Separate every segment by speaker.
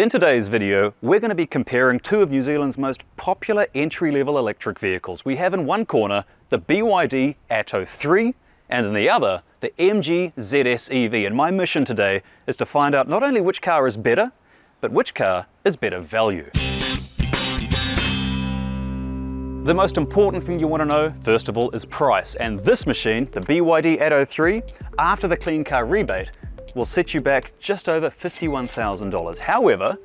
Speaker 1: In today's video, we're going to be comparing two of New Zealand's most popular entry-level electric vehicles. We have in one corner the BYD Atto 3 and in the other the MG ZS EV. And my mission today is to find out not only which car is better, but which car is better value. The most important thing you want to know, first of all, is price. And this machine, the BYD Atto 3, after the Clean Car rebate, will set you back just over $51,000. However,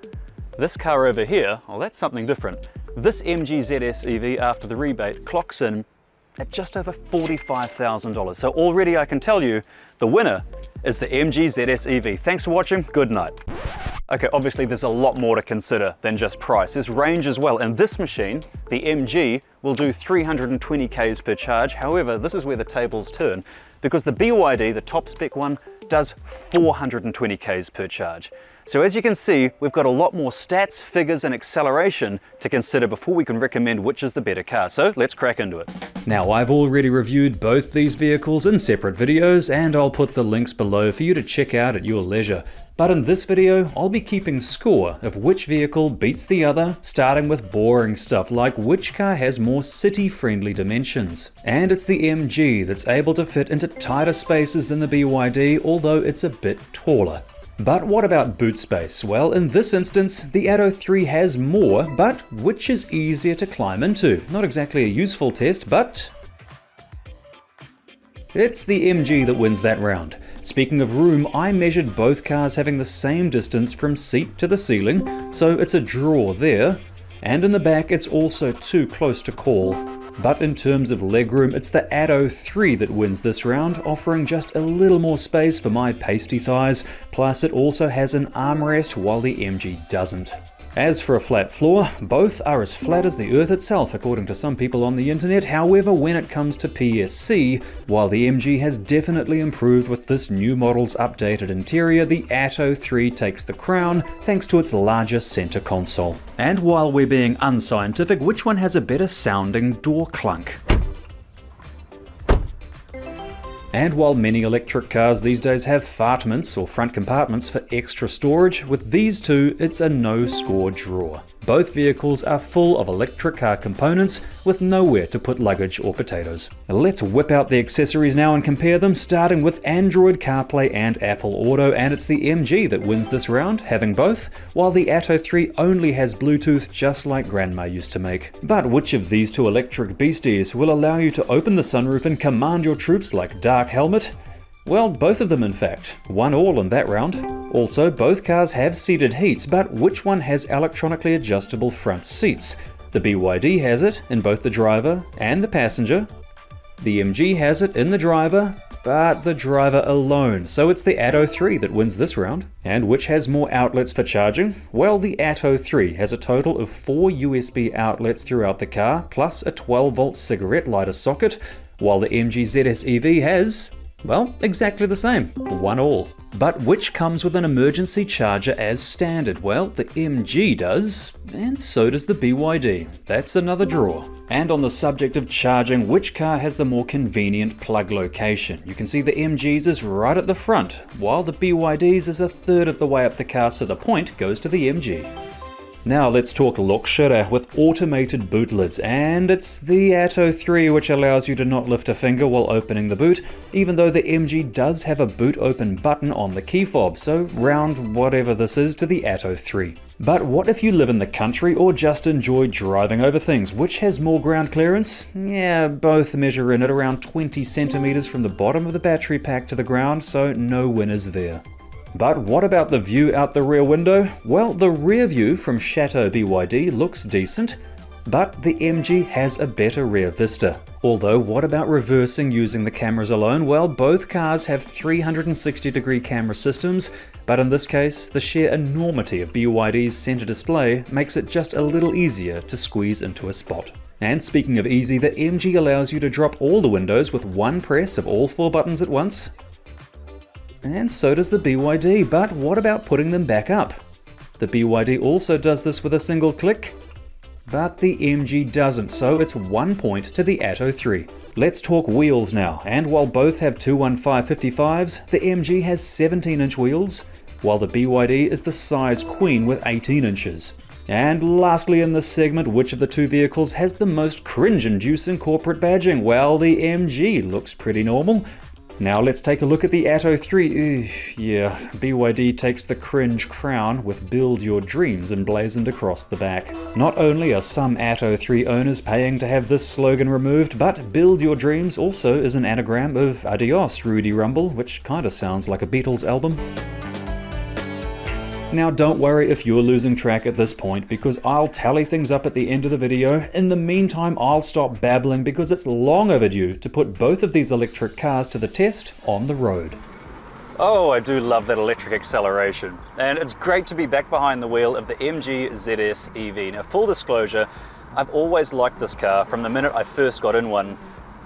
Speaker 1: this car over here, well, that's something different. This MG ZS EV after the rebate clocks in at just over $45,000. So already I can tell you the winner is the MG ZS EV. Thanks for watching, good night. Okay, obviously there's a lot more to consider than just price. There's range as well, and this machine, the MG, will do 320 Ks per charge. However, this is where the tables turn, because the BYD, the top spec one, does 420 Ks per charge. So as you can see, we've got a lot more stats, figures and acceleration to consider before we can recommend which is the better car. So let's crack into it. Now I've already reviewed both these vehicles in separate videos and I'll put the links below for you to check out at your leisure. But in this video, I'll be keeping score of which vehicle beats the other, starting with boring stuff like which car has more city-friendly dimensions. And it's the MG that's able to fit into tighter spaces than the BYD, although it's a bit taller. But what about boot space? Well, in this instance, the Atto 3 has more, but which is easier to climb into? Not exactly a useful test, but it's the MG that wins that round. Speaking of room, I measured both cars having the same distance from seat to the ceiling, so it's a draw there. And in the back, it's also too close to call. But in terms of legroom, it's the Atto 3 that wins this round, offering just a little more space for my pasty thighs, plus it also has an armrest while the MG doesn't. As for a flat floor, both are as flat as the Earth itself according to some people on the internet, however when it comes to PSC, while the MG has definitely improved with this new model's updated interior, the Atto 3 takes the crown thanks to its larger center console. And while we're being unscientific, which one has a better sounding door clunk? And while many electric cars these days have fartments or front compartments for extra storage, with these two it's a no score draw. Both vehicles are full of electric car components with nowhere to put luggage or potatoes. Let's whip out the accessories now and compare them, starting with Android CarPlay and Apple Auto, and it's the MG that wins this round, having both, while the Atto 3 only has Bluetooth just like Grandma used to make. But which of these two electric beasties will allow you to open the sunroof and command your troops like Dark helmet? Well, both of them in fact. One all in that round. Also, both cars have seated heats, but which one has electronically adjustable front seats? The BYD has it in both the driver and the passenger. The MG has it in the driver, but the driver alone, so it's the Atto 3 that wins this round. And which has more outlets for charging? Well, the Atto 3 has a total of 4 USB outlets throughout the car, plus a 12 volt cigarette lighter socket, while the MG ZS EV has, well, exactly the same, one all. But which comes with an emergency charger as standard? Well, the MG does, and so does the BYD. That's another draw. And on the subject of charging, which car has the more convenient plug location? You can see the MG's is right at the front, while the BYD's is a third of the way up the car, so the point goes to the MG. Now let's talk Lokshira with automated boot lids, and it's the Atto 3 which allows you to not lift a finger while opening the boot, even though the MG does have a boot open button on the key fob, so round whatever this is to the Atto 3. But what if you live in the country or just enjoy driving over things? Which has more ground clearance? Yeah, both measure in at around 20 centimeters from the bottom of the battery pack to the ground, so no winners there. But what about the view out the rear window? Well, the rear view from Chateau BYD looks decent, but the MG has a better rear vista. Although, what about reversing using the cameras alone? Well, both cars have 360 degree camera systems, but in this case, the sheer enormity of BYD's center display makes it just a little easier to squeeze into a spot. And speaking of easy, the MG allows you to drop all the windows with one press of all four buttons at once, and so does the BYD, but what about putting them back up? The BYD also does this with a single click, but the MG doesn't, so it's one point to the Atto 3. Let's talk wheels now, and while both have 215 55s, the MG has 17 inch wheels,
Speaker 2: while the BYD is the size queen with 18 inches. And lastly in this segment, which of the two vehicles has the most cringe-inducing corporate badging? Well, the MG looks pretty normal, now let's take a look at the Atto 3. Ugh, yeah, BYD takes the cringe crown with Build Your Dreams emblazoned across the back. Not only are some Atto 3 owners paying to have this slogan removed, but Build Your Dreams also is an anagram of Adios Rudy Rumble, which kinda sounds like a Beatles album. Now don't worry if you're losing track at this point because I'll tally things up at the end of the video. In the meantime, I'll stop babbling because it's long overdue to put both of these electric cars to the test on the road.
Speaker 1: Oh, I do love that electric acceleration. And it's great to be back behind the wheel of the MG ZS EV. Now, full disclosure, I've always liked this car from the minute I first got in one.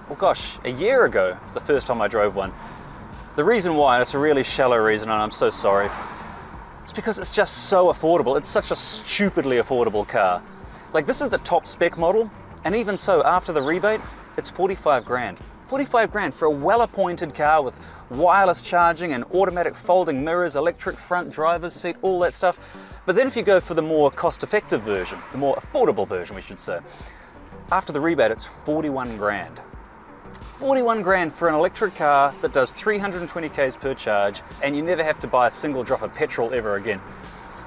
Speaker 1: Well, gosh, a year ago was the first time I drove one. The reason why, and it's a really shallow reason, and I'm so sorry. It's because it's just so affordable. It's such a stupidly affordable car. Like this is the top spec model, and even so, after the rebate, it's 45 grand. 45 grand for a well-appointed car with wireless charging and automatic folding mirrors, electric front driver's seat, all that stuff. But then if you go for the more cost-effective version, the more affordable version we should say, after the rebate it's 41 grand. 41 grand for an electric car that does 320 k's per charge and you never have to buy a single drop of petrol ever again.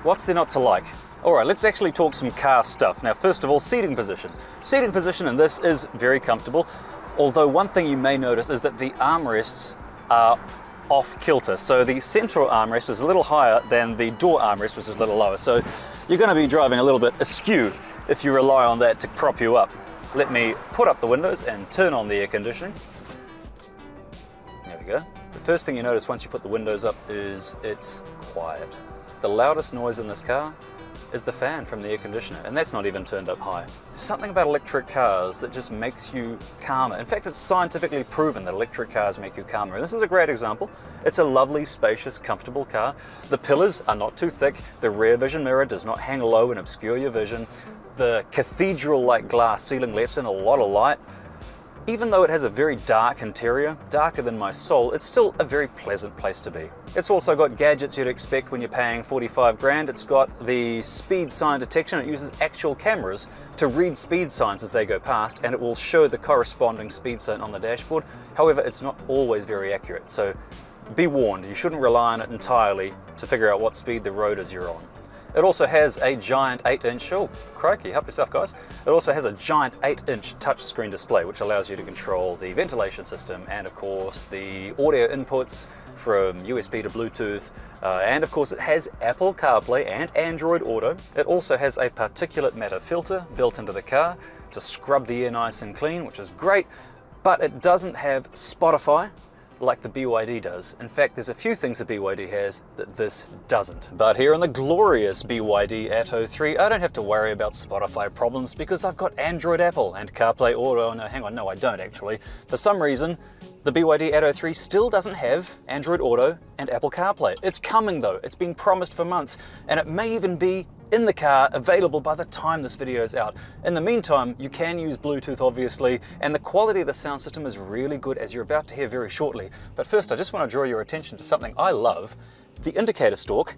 Speaker 1: What's there not to like? Alright, let's actually talk some car stuff. Now first of all, seating position. Seating position in this is very comfortable, although one thing you may notice is that the armrests are off kilter. So the central armrest is a little higher than the door armrest, which is a little lower. So you're going to be driving a little bit askew if you rely on that to prop you up. Let me put up the windows and turn on the air conditioning. There we go. The first thing you notice once you put the windows up is it's quiet. The loudest noise in this car is the fan from the air conditioner, and that's not even turned up high. There's something about electric cars that just makes you calmer. In fact, it's scientifically proven that electric cars make you calmer. And this is a great example. It's a lovely, spacious, comfortable car. The pillars are not too thick. The rear vision mirror does not hang low and obscure your vision the cathedral-like glass ceiling lets in a lot of light. Even though it has a very dark interior, darker than my soul, it's still a very pleasant place to be. It's also got gadgets you'd expect when you're paying 45 grand. It's got the speed sign detection. It uses actual cameras to read speed signs as they go past, and it will show the corresponding speed sign on the dashboard. However, it's not always very accurate, so be warned, you shouldn't rely on it entirely to figure out what speed the road is you're on. It also has a giant 8 inch, oh crikey, help yourself guys. It also has a giant 8 inch touchscreen display which allows you to control the ventilation system and of course the audio inputs from USB to Bluetooth uh, and of course it has Apple CarPlay and Android Auto. It also has a particulate matter filter built into the car to scrub the air nice and clean which is great but it doesn't have Spotify like the BYD does. In fact, there's a few things the BYD has that this doesn't. But here on the glorious BYD Atto 3, I don't have to worry about Spotify problems because I've got Android Apple and CarPlay Auto. Oh, no, hang on, no, I don't actually. For some reason, the BYD Atto 3 still doesn't have Android Auto and Apple CarPlay. It's coming though, it's been promised for months, and it may even be in the car, available by the time this video is out. In the meantime, you can use Bluetooth obviously, and the quality of the sound system is really good as you're about to hear very shortly. But first, I just want to draw your attention to something I love. The indicator stalk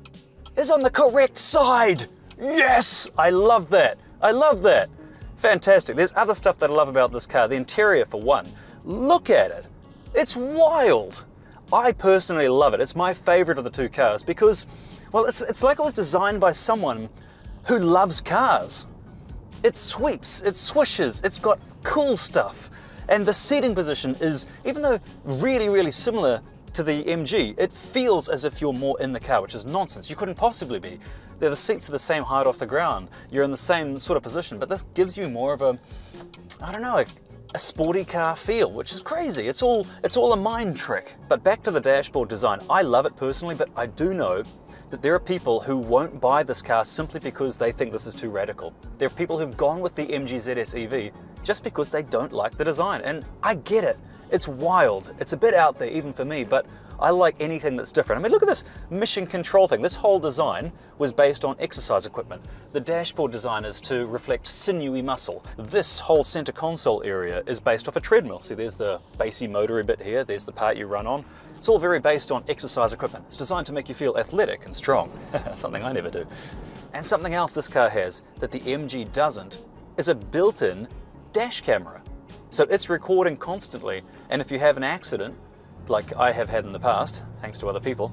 Speaker 1: is on the correct side! Yes! I love that! I love that! Fantastic. There's other stuff that I love about this car. The interior, for one. Look at it. It's wild. I personally love it. It's my favorite of the two cars because well, it's, it's like it was designed by someone who loves cars. It sweeps, it swishes, it's got cool stuff. And the seating position is, even though really, really similar to the MG, it feels as if you're more in the car, which is nonsense. You couldn't possibly be. The seats are the same height off the ground. You're in the same sort of position, but this gives you more of a, I don't know, a, a sporty car feel, which is crazy. It's all, it's all a mind trick. But back to the dashboard design. I love it personally, but I do know that there are people who won't buy this car simply because they think this is too radical. There are people who've gone with the MG ZS EV just because they don't like the design. And I get it. It's wild. It's a bit out there even for me, but I like anything that's different. I mean, look at this mission control thing. This whole design was based on exercise equipment. The dashboard design is to reflect sinewy muscle. This whole center console area is based off a treadmill. See, there's the bassy motory bit here. There's the part you run on. It's all very based on exercise equipment. It's designed to make you feel athletic and strong, something I never do. And something else this car has that the MG doesn't is a built-in dash camera. So it's recording constantly, and if you have an accident, like I have had in the past, thanks to other people,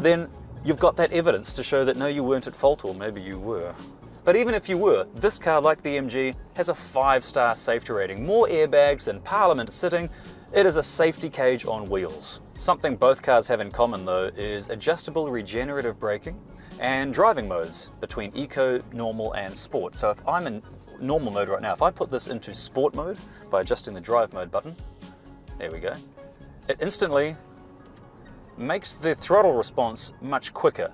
Speaker 1: then you've got that evidence to show that no, you weren't at fault, or maybe you were. But even if you were, this car, like the MG, has a 5-star safety rating, more airbags than Parliament sitting. It is a safety cage on wheels. Something both cars have in common though is adjustable regenerative braking and driving modes between eco, normal and sport. So if I'm in normal mode right now, if I put this into sport mode by adjusting the drive mode button, there we go, it instantly makes the throttle response much quicker.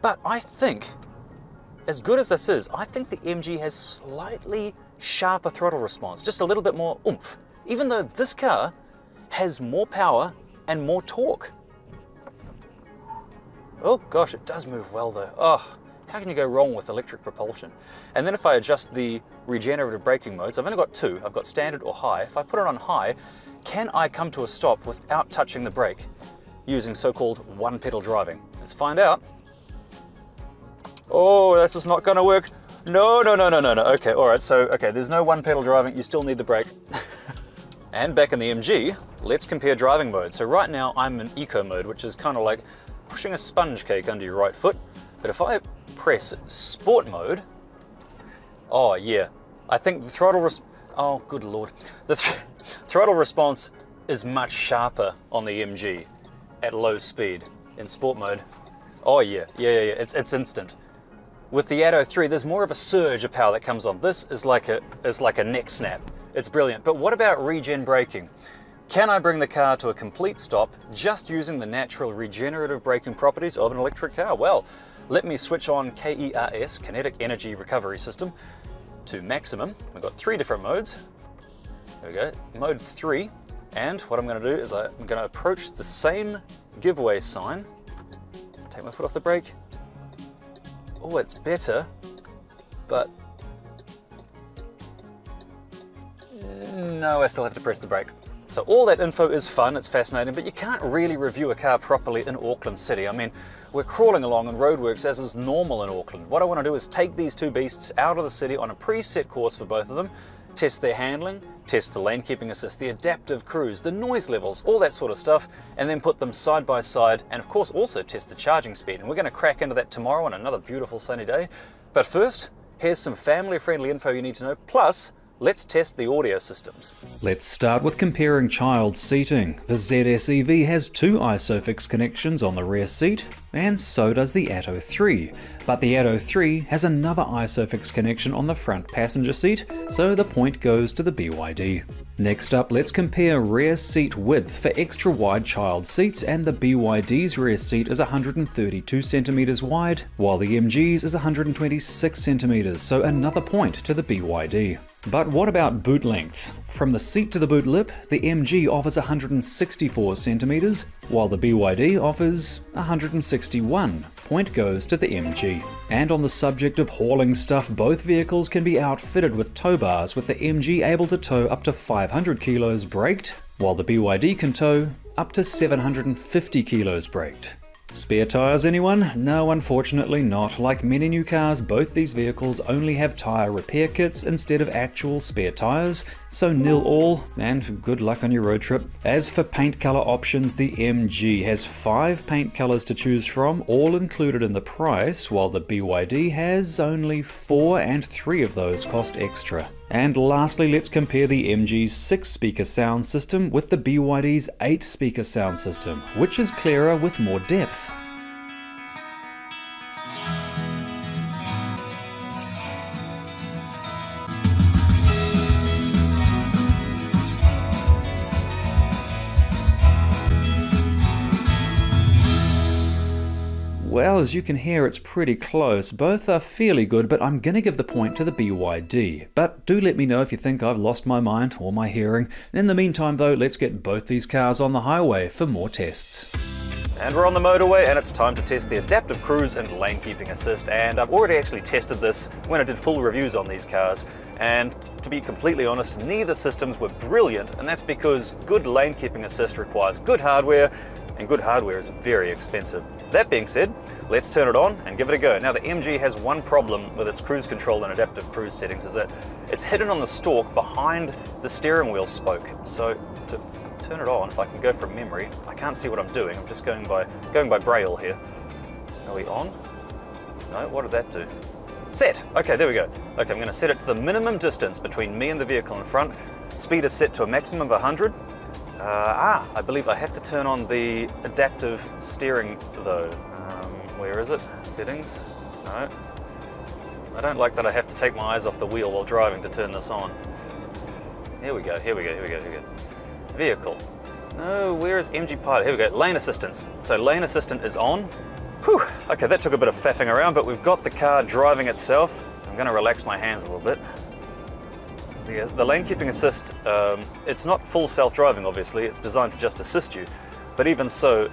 Speaker 1: But I think as good as this is, I think the MG has slightly sharper throttle response, just a little bit more oomph, even though this car has more power and more torque. Oh gosh, it does move well though. Oh, how can you go wrong with electric propulsion? And then if I adjust the regenerative braking modes, I've only got two. I've got standard or high. If I put it on high, can I come to a stop without touching the brake using so-called one pedal driving? Let's find out. Oh, this is not going to work. No, no, no, no, no, no. Okay, all right. So, okay, there's no one pedal driving. You still need the brake. and back in the MG, let's compare driving mode. So right now I'm in eco mode, which is kind of like pushing a sponge cake under your right foot. But if I press sport mode, oh yeah, I think the throttle res oh good lord, the th throttle response is much sharper on the MG at low speed in sport mode. Oh yeah, yeah, yeah, yeah. it's it's instant. With the Atto 3, there's more of a surge of power that comes on. This is like a is like a neck snap. It's brilliant. But what about regen braking? Can I bring the car to a complete stop just using the natural regenerative braking properties of an electric car? Well, let me switch on KERS, Kinetic Energy Recovery System, to maximum. We've got three different modes. There we go, mode three. And what I'm gonna do is I'm gonna approach the same giveaway sign, take my foot off the brake, oh, it's better, but no, I still have to press the brake. So all that info is fun, it's fascinating, but you can't really review a car properly in Auckland City. I mean, we're crawling along in roadworks as is normal in Auckland. What I want to do is take these two beasts out of the city on a preset course for both of them, test their handling, test the lane keeping assist, the adaptive cruise, the noise levels, all that sort of stuff, and then put them side by side, and of course also test the charging speed. And we're going to crack into that tomorrow on another beautiful sunny day. But first, here's some family friendly info you need to know, plus Let's test the audio systems.
Speaker 2: Let's start with comparing child seating. The ZS EV has two ISOFIX connections on the rear seat, and so does the Atto 3. But the Atto 3 has another ISOFIX connection on the front passenger seat, so the point goes to the BYD. Next up, let's compare rear seat width for extra wide child seats, and the BYD's rear seat is 132 centimeters wide, while the MG's is 126 centimeters, so another point to the BYD. But what about boot length? From the seat to the boot lip, the MG offers 164 centimeters, while the BYD offers 161. Point goes to the MG. And on the subject of hauling stuff, both vehicles can be outfitted with tow bars, with the MG able to tow up to 500 kilos braked, while the BYD can tow up to 750 kilos braked. Spare tyres anyone? No, unfortunately not. Like many new cars, both these vehicles only have tyre repair kits instead of actual spare tyres, so nil all, and good luck on your road trip. As for paint colour options, the MG has 5 paint colours to choose from, all included in the price, while the BYD has only 4 and 3 of those cost extra. And lastly, let's compare the MG's 6 speaker sound system with the BYD's 8 speaker sound system, which is clearer with more depth. Well, as you can hear, it's pretty close. Both are fairly good, but I'm gonna give the point to the BYD. But do let me know if you think I've lost my mind or my hearing. In the meantime though, let's get both these cars on the highway for more tests.
Speaker 1: And we're on the motorway and it's time to test the adaptive cruise and lane keeping assist and I've already actually tested this when I did full reviews on these cars and to be completely honest, neither systems were brilliant, and that's because good lane keeping assist requires good hardware, and good hardware is very expensive. That being said, let's turn it on and give it a go. Now the MG has one problem with its cruise control and adaptive cruise settings is that it's hidden on the stalk behind the steering wheel spoke. So to turn it on, if I can go from memory, I can't see what I'm doing. I'm just going by going by braille here. Are we on? No, what did that do? Set! Okay, there we go. Okay, I'm gonna set it to the minimum distance between me and the vehicle in front. Speed is set to a maximum of 100. Uh, ah, I believe I have to turn on the adaptive steering though. Um, where is it? Settings? No. I don't like that I have to take my eyes off the wheel while driving to turn this on. Here we go, here we go, here we go, here we go. Vehicle. No, where is MG Pilot? Here we go, lane assistance. So lane assistant is on. Whew, okay, that took a bit of faffing around, but we've got the car driving itself. I'm gonna relax my hands a little bit. The, the lane keeping assist, um, it's not full self-driving obviously, it's designed to just assist you. But even so,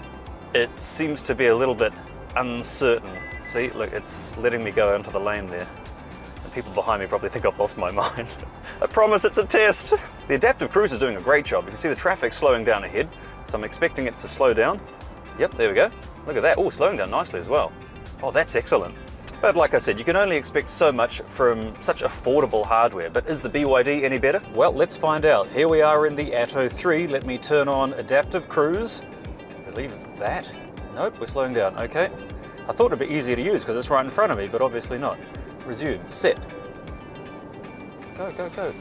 Speaker 1: it seems to be a little bit uncertain. See, look, it's letting me go into the lane there. And people behind me probably think I've lost my mind. I promise it's a test. The adaptive cruise is doing a great job. You can see the traffic slowing down ahead, so I'm expecting it to slow down. Yep, there we go. Look at that. Oh, slowing down nicely as well. Oh, that's excellent. But like I said, you can only expect so much from such affordable hardware. But is the BYD any better? Well, let's find out. Here we are in the Atto 3. Let me turn on Adaptive Cruise. I believe it's that. Nope, we're slowing down. Okay. I thought it'd be easier to use because it's right in front of me, but obviously not. Resume. Set. Go, go, go.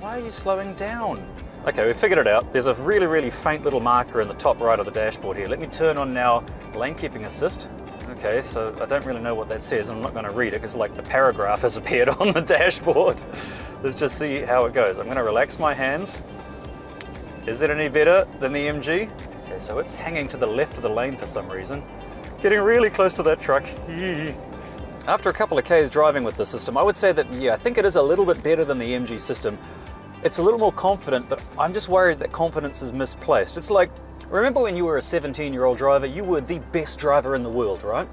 Speaker 1: Why are you slowing down? Okay, we've figured it out. There's a really, really faint little marker in the top right of the dashboard here. Let me turn on now lane keeping assist. Okay, so I don't really know what that says. I'm not going to read it because like the paragraph has appeared on the dashboard. Let's just see how it goes. I'm going to relax my hands. Is it any better than the MG? Okay, so it's hanging to the left of the lane for some reason. Getting really close to that truck. After a couple of Ks driving with the system, I would say that, yeah, I think it is a little bit better than the MG system. It's a little more confident, but I'm just worried that confidence is misplaced. It's like Remember when you were a 17 year old driver, you were the best driver in the world, right?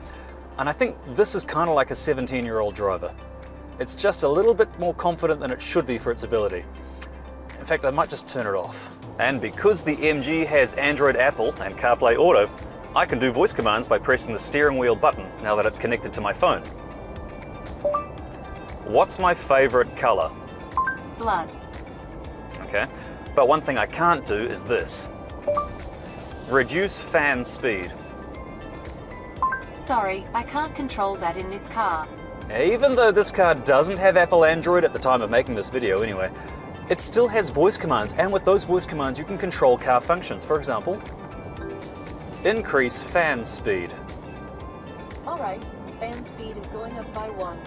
Speaker 1: And I think this is kind of like a 17 year old driver. It's just a little bit more confident than it should be for its ability. In fact, I might just turn it off. And because the MG has Android Apple and CarPlay Auto, I can do voice commands by pressing the steering wheel button now that it's connected to my phone. What's my favorite color?
Speaker 3: Blood.
Speaker 1: Okay, but one thing I can't do is this. Reduce fan speed.
Speaker 3: Sorry, I can't control that in this car.
Speaker 1: Even though this car doesn't have Apple Android at the time of making this video anyway, it still has voice commands, and with those voice commands you can control car functions. For example, increase fan speed.
Speaker 4: Alright, fan speed is going up by one.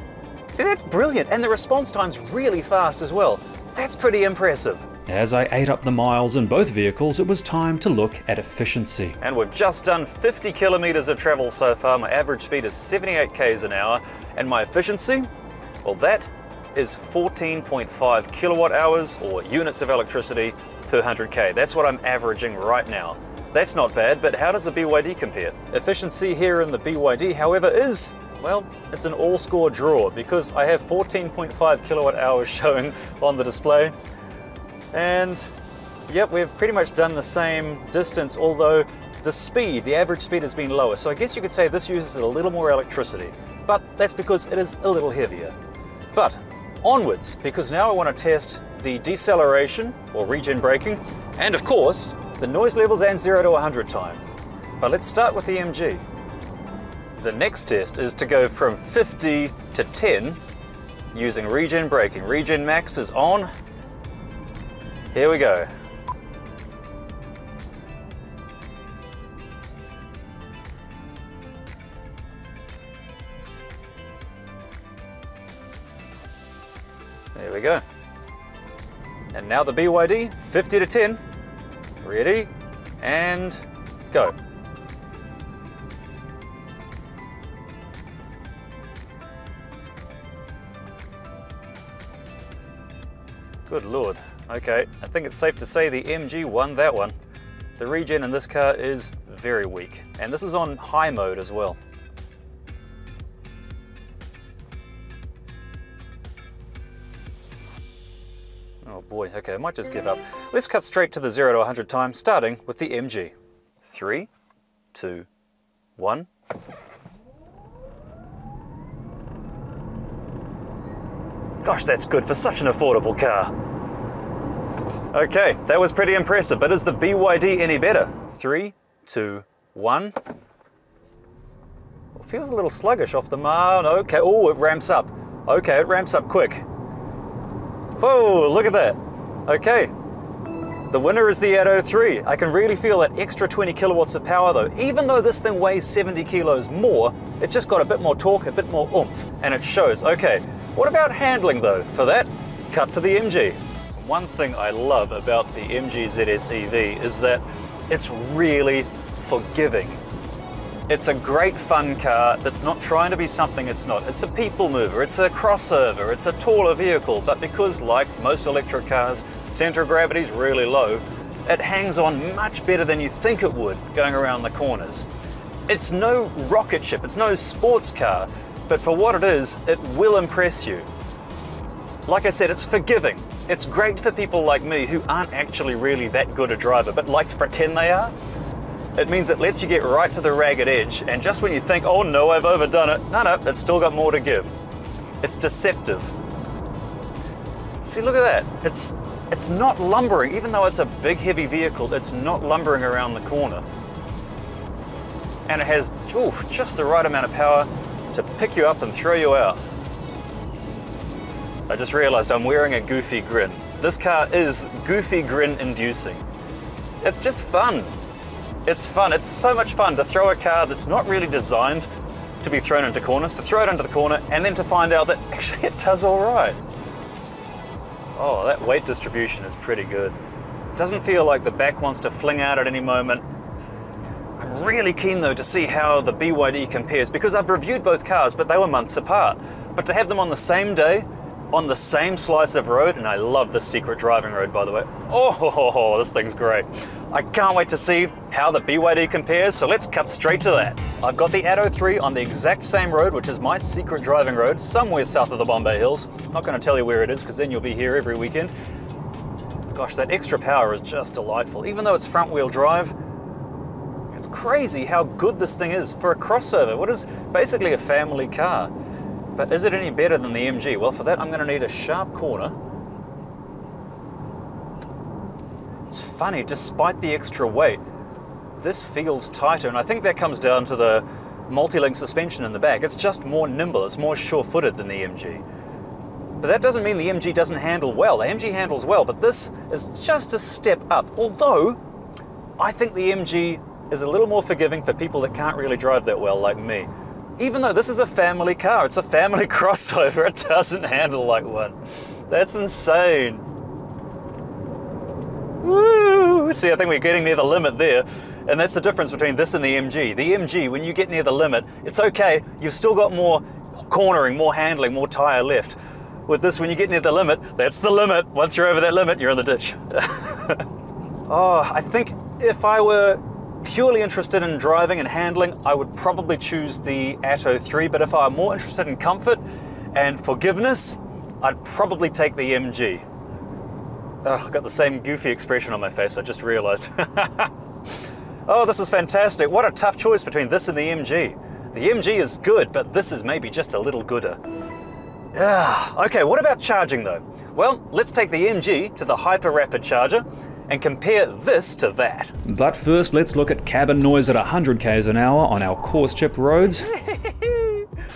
Speaker 1: See, that's brilliant, and the response time's really fast as well. That's pretty impressive.
Speaker 2: As I ate up the miles in both vehicles, it was time to look at efficiency.
Speaker 1: And we've just done 50 kilometers of travel so far. My average speed is 78 k's an hour, and my efficiency, well, that is 14.5 kilowatt hours or units of electricity per 100k. That's what I'm averaging right now. That's not bad, but how does the BYD compare? Efficiency here in the BYD, however, is well, it's an all score draw because I have 14.5 kilowatt hours showing on the display and yep, we've pretty much done the same distance, although the speed, the average speed has been lower. So I guess you could say this uses a little more electricity, but that's because it is a little heavier. But onwards, because now I want to test the deceleration or regen braking, and of course, the noise levels and 0 to 100 time. But let's start with the MG. The next test is to go from 50 to 10 using regen braking. Regen max is on, here we go. There we go. And now the BYD, 50 to 10. Ready, and go. Good lord. Okay, I think it's safe to say the MG won that one. The regen in this car is very weak, and this is on high mode as well. Oh boy, okay, I might just give up. Let's cut straight to the 0 to 100 time, starting with the MG. Three, two, one. Gosh, that's good for such an affordable car. Okay, that was pretty impressive, but is the BYD any better? Three, two, one. It feels a little sluggish off the mark. Okay, oh, it ramps up. Okay, it ramps up quick. Whoa, look at that. Okay. The winner is the Atto 3. I can really feel that extra 20 kilowatts of power though. Even though this thing weighs 70 kilos more, it's just got a bit more torque, a bit more oomph, and it shows. Okay, what about handling though? For that, cut to the MG. One thing I love about the MG ZS EV is that it's really forgiving. It's a great fun car that's not trying to be something it's not. It's a people mover, it's a crossover, it's a taller vehicle, but because like most electric cars, center of gravity is really low, it hangs on much better than you think it would going around the corners. It's no rocket ship, it's no sports car, but for what it is, it will impress you. Like I said, it's forgiving. It's great for people like me who aren't actually really that good a driver, but like to pretend they are. It means it lets you get right to the ragged edge, and just when you think, oh no, I've overdone it, no, no, it's still got more to give. It's deceptive. See, look at that. It's, it's not lumbering, even though it's a big, heavy vehicle, it's not lumbering around the corner. And it has oof, just the right amount of power to pick you up and throw you out. I just realized I'm wearing a goofy grin. This car is goofy grin inducing. It's just fun. It's fun. It's so much fun to throw a car that's not really designed to be thrown into corners, to throw it into the corner, and then to find out that actually it does all right. Oh, that weight distribution is pretty good. Doesn't feel like the back wants to fling out at any moment. I'm really keen though to see how the BYD compares because I've reviewed both cars, but they were months apart. But to have them on the same day, on the same slice of road, and I love this secret driving road by the way. Oh, this thing's great. I can't wait to see how the BYD compares, so let's cut straight to that. I've got the Atto 3 on the exact same road, which is my secret driving road, somewhere south of the Bombay Hills. I'm Not going to tell you where it is, because then you'll be here every weekend. Gosh, that extra power is just delightful. Even though it's front wheel drive, it's crazy how good this thing is for a crossover. What is basically a family car. But is it any better than the MG? Well, for that I'm going to need a sharp corner It's funny, despite the extra weight, this feels tighter, and I think that comes down to the multi-link suspension in the back. It's just more nimble, it's more sure-footed than the MG. But that doesn't mean the MG doesn't handle well. The MG handles well, but this is just a step up. Although, I think the MG is a little more forgiving for people that can't really drive that well, like me. Even though this is a family car, it's a family crossover, it doesn't handle like one. That's insane. Woo! See, I think we're getting near the limit there. And that's the difference between this and the MG. The MG, when you get near the limit, it's okay. You've still got more cornering, more handling, more tire left. With this, when you get near the limit, that's the limit. Once you're over that limit, you're in the ditch. oh, I think if I were purely interested in driving and handling, I would probably choose the Atto 3. But if I'm more interested in comfort and forgiveness, I'd probably take the MG. Oh, I've got the same goofy expression on my face, I just realized. oh, this is fantastic. What a tough choice between this and the MG. The MG is good, but this is maybe just a little gooder. Ah, okay, what about charging though? Well, let's take the MG to the Hyper Rapid charger and compare this to that.
Speaker 2: But first, let's look at cabin noise at 100 k's an hour on our coarse chip roads.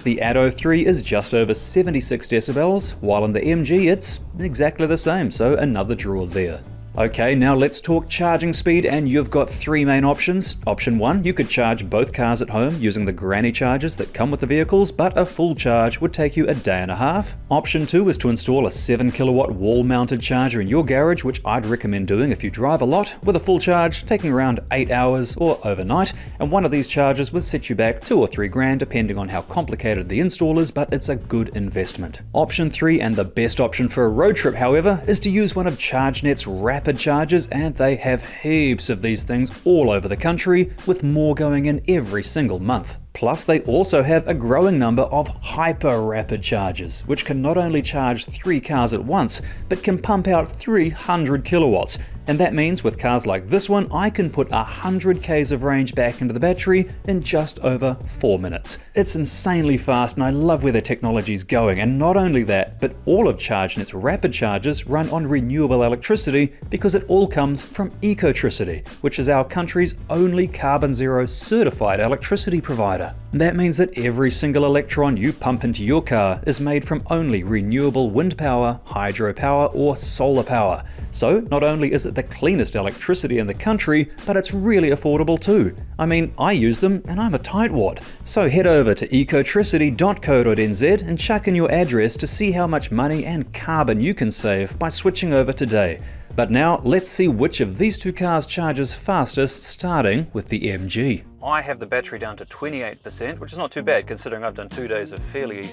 Speaker 2: The Atto 3 is just over 76 decibels, while in the MG it's exactly the same, so another draw there. Okay, now let's talk charging speed, and you've got three main options. Option one, you could charge both cars at home using the granny chargers that come with the vehicles, but a full charge would take you a day and a half. Option two is to install a 7 kilowatt wall mounted charger in your garage, which I'd recommend doing if you drive a lot, with a full charge taking around 8 hours or overnight, and one of these chargers would set you back 2 or 3 grand depending on how complicated the install is, but it's a good investment. Option three, and the best option for a road trip, however, is to use one of ChargeNet's rapid rapid chargers, and they have heaps of these things all over the country, with more going in every single month. Plus, they also have a growing number of hyper rapid chargers, which can not only charge three cars at once, but can pump out 300 kilowatts, and that means with cars like this one, I can put 100 k's of range back into the battery in just over 4 minutes. It's insanely fast and I love where the technology is going, and not only that, but all of ChargeNet's rapid chargers run on renewable electricity because it all comes from Ecotricity, which is our country's only carbon zero certified electricity provider. That means that every single electron you pump into your car is made from only renewable wind power, hydropower, or solar power. So, not only is it the cleanest electricity in the country, but it's really affordable too. I mean, I use them and I'm a tightwad. So head over to ecotricity.co.nz and chuck in your address to see how much money and carbon you can save by switching over today. But now let's see which of these two cars charges fastest, starting with the MG.
Speaker 1: I have the battery down to 28%, which is not too bad considering I've done two days of fairly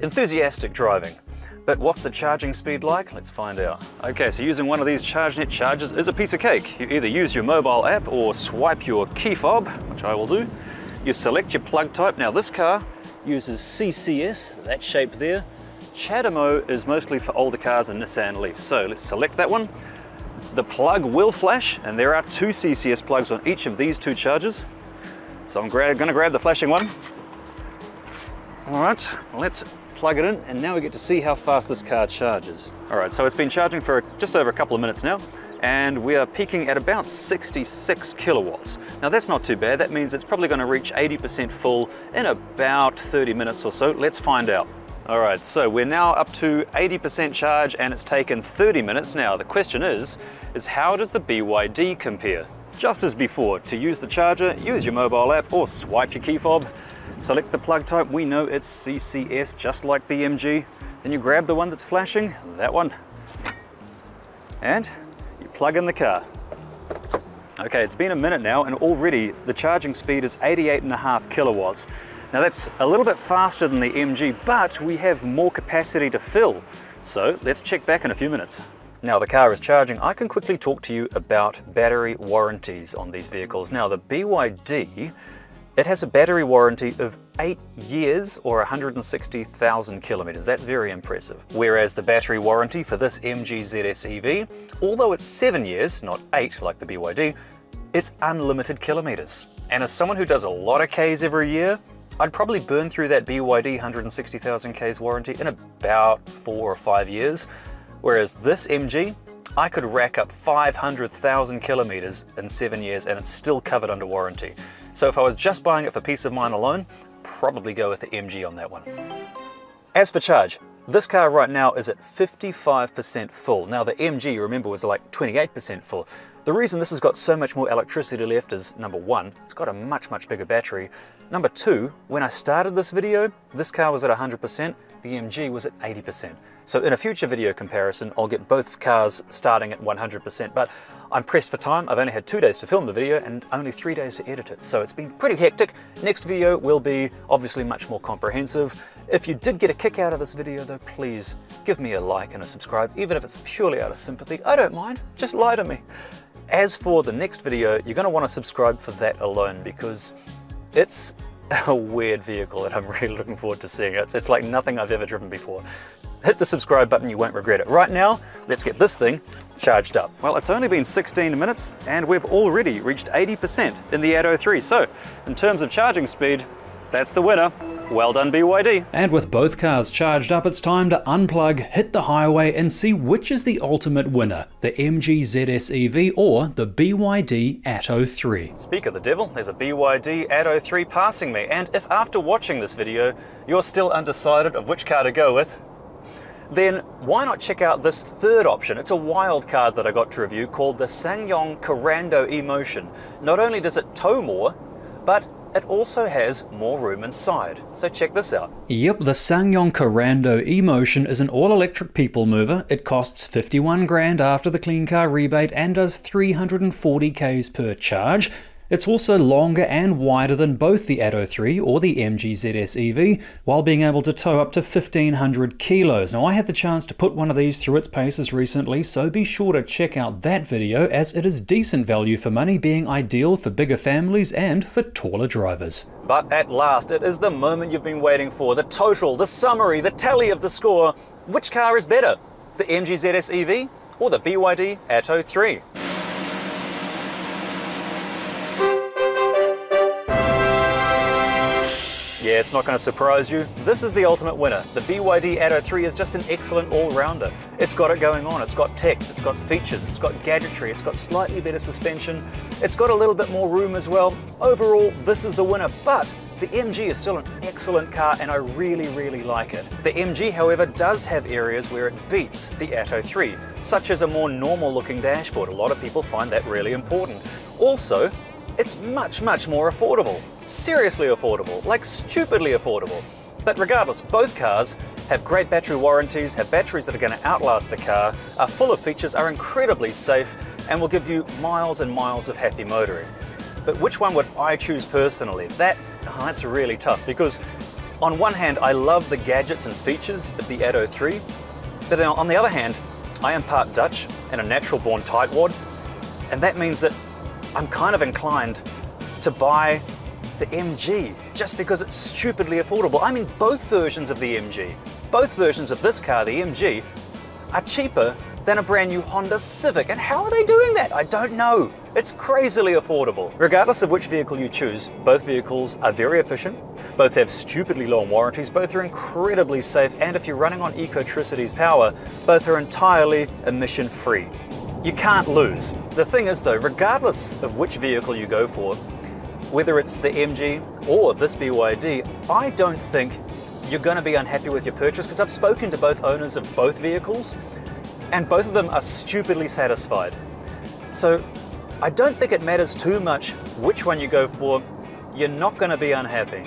Speaker 1: enthusiastic driving. But what's the charging speed like? Let's find out. Okay, so using one of these ChargeNet chargers is a piece of cake. You either use your mobile app or swipe your key fob, which I will do. You select your plug type. Now this car uses CCS, that shape there. CHAdeMO is mostly for older cars and Nissan Leaf. So let's select that one. The plug will flash, and there are two CCS plugs on each of these two chargers. So I'm gonna grab the flashing one. All right, let's plug it in, and now we get to see how fast this car charges. All right, so it's been charging for just over a couple of minutes now, and we are peaking at about 66 kilowatts. Now that's not too bad, that means it's probably gonna reach 80% full in about 30 minutes or so. Let's find out. All right, so we're now up to 80% charge and it's taken 30 minutes. Now the question is, is how does the BYD compare? Just as before, to use the charger, use your mobile app or swipe your key fob. Select the plug type, we know it's CCS just like the MG. Then you grab the one that's flashing, that one, and you plug in the car. Okay, it's been a minute now and already the charging speed is 88 and a half kilowatts. Now that's a little bit faster than the MG, but we have more capacity to fill. So let's check back in a few minutes. Now the car is charging, I can quickly talk to you about battery warranties on these vehicles. Now the BYD it has a battery warranty of 8 years or 160,000 kilometers. That's very impressive. Whereas the battery warranty for this MG ZS EV, although it's 7 years, not 8 like the BYD, it's unlimited kilometers. And as someone who does a lot of Ks every year, I'd probably burn through that BYD 160,000 Ks warranty in about 4 or 5 years. Whereas this MG, I could rack up 500,000 kilometers in 7 years and it's still covered under warranty. So if I was just buying it for peace of mind alone, probably go with the MG on that one. As for charge, this car right now is at 55% full. Now the MG, you remember, was like 28% full. The reason this has got so much more electricity left is number one, it's got a much, much bigger battery. Number two, when I started this video, this car was at 100%, the MG was at 80%. So in a future video comparison, I'll get both cars starting at 100%, but I'm pressed for time. I've only had two days to film the video and only three days to edit it, so it's been pretty hectic. Next video will be obviously much more comprehensive. If you did get a kick out of this video though, please give me a like and a subscribe, even if it's purely out of sympathy. I don't mind, just lie to me. As for the next video, you're gonna wanna subscribe for that alone because it's a weird vehicle that I'm really looking forward to seeing. It's, it's like nothing I've ever driven before. Hit the subscribe button, you won't regret it. Right now, let's get this thing charged up. Well, it's only been 16 minutes and we've already reached 80% in the Atto 3. So, in terms of charging speed, that's the winner. Well done, BYD.
Speaker 2: And with both cars charged up, it's time to unplug, hit the highway, and see which is the ultimate winner the MG ZS EV or the BYD Atto 3.
Speaker 1: Speak of the devil, there's a BYD Atto 3 passing me. And if after watching this video you're still undecided of which car to go with, then why not check out this third option? It's a wild card that I got to review called the SsangYong Korando E-Motion. Not only does it tow more, but it also has more room inside. So check this out.
Speaker 2: Yep, the SsangYong Korando E-Motion is an all-electric people mover. It costs 51 grand after the clean car rebate and does 340 k's per charge. It's also longer and wider than both the Atto 3 or the MG ZS EV, while being able to tow up to 1500 kilos. Now I had the chance to put one of these through its paces recently, so be sure to check out that video as it is decent value for money being ideal for bigger families and for taller drivers.
Speaker 1: But at last, it is the moment you've been waiting for, the total, the summary, the tally of the score. Which car is better, the MG ZS EV or the BYD Atto 3? Yeah, it's not going to surprise you. This is the ultimate winner. The BYD Atto 3 is just an excellent all-rounder. It's got it going on. It's got text, it's got features, it's got gadgetry, it's got slightly better suspension, it's got a little bit more room as well. Overall, this is the winner, but the MG is still an excellent car and I really, really like it. The MG, however, does have areas where it beats the Atto 3, such as a more normal looking dashboard. A lot of people find that really important. Also, it's much, much more affordable. Seriously affordable, like stupidly affordable. But regardless, both cars have great battery warranties, have batteries that are going to outlast the car, are full of features, are incredibly safe, and will give you miles and miles of happy motoring. But which one would I choose personally? That, oh, that's really tough because on one hand, I love the gadgets and features of the Atto 3, but on the other hand, I am part Dutch and a natural born tightwad, and that means that I'm kind of inclined to buy the MG just because it's stupidly affordable. I mean, both versions of the MG, both versions of this car, the MG, are cheaper than a brand new Honda Civic. And how are they doing that? I don't know. It's crazily affordable. Regardless of which vehicle you choose, both vehicles are very efficient, both have stupidly long warranties, both are incredibly safe, and if you're running on Ecotricity's power, both are entirely emission free. You can't lose. The thing is though, regardless of which vehicle you go for, whether it's the MG or this BYD, I don't think you're going to be unhappy with your purchase because I've spoken to both owners of both vehicles and both of them are stupidly satisfied. So I don't think it matters too much which one you go for, you're not going to be unhappy.